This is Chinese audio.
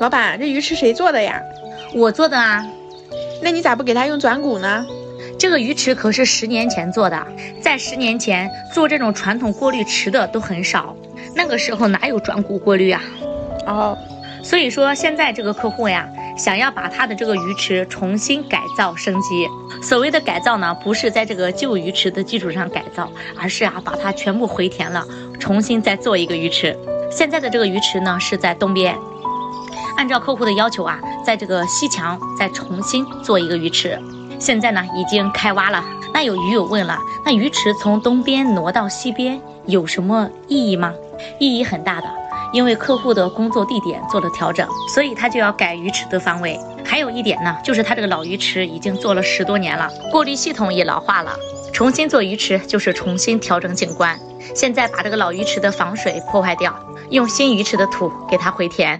老板，这鱼池谁做的呀？我做的啊。那你咋不给他用转骨呢？这个鱼池可是十年前做的，在十年前做这种传统过滤池的都很少，那个时候哪有转骨过滤啊？哦，所以说现在这个客户呀，想要把他的这个鱼池重新改造升级。所谓的改造呢，不是在这个旧鱼池的基础上改造，而是啊把它全部回填了，重新再做一个鱼池。现在的这个鱼池呢是在东边，按照客户的要求啊，在这个西墙再重新做一个鱼池。现在呢，已经开挖了。那有鱼友问了，那鱼池从东边挪到西边有什么意义吗？意义很大的，因为客户的工作地点做了调整，所以他就要改鱼池的方位。还有一点呢，就是他这个老鱼池已经做了十多年了，过滤系统也老化了，重新做鱼池就是重新调整景观。现在把这个老鱼池的防水破坏掉，用新鱼池的土给它回填。